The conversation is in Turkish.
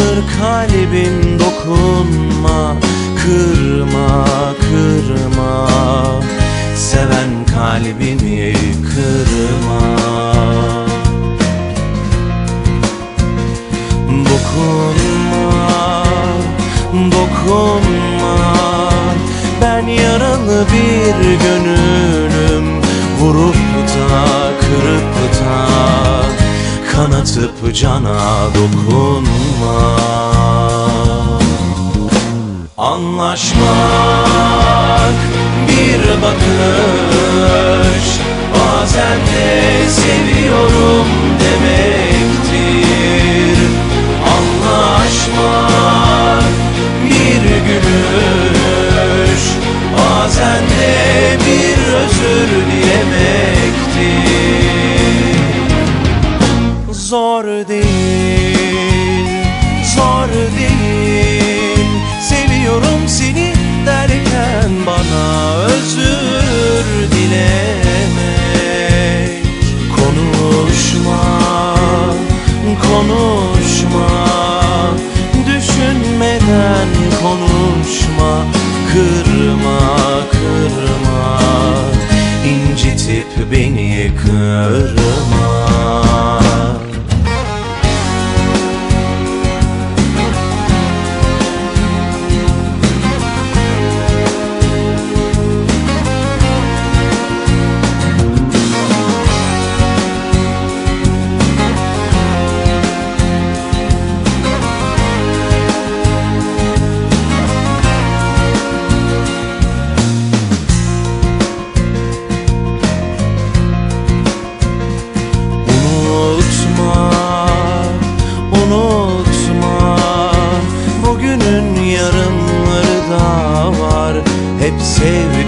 Yanır kalbim dokunma Kırma kırma. Seven kalbimi kırma. Dokunma Dokunma. Ben yaralı bir gönül oynatıp cana dokunma. Anlaşmak bir bakış. Bazen de seviyorum demektir. Anlaşmak bir gülüş. kırma kırma. İncitip beni kırma. Save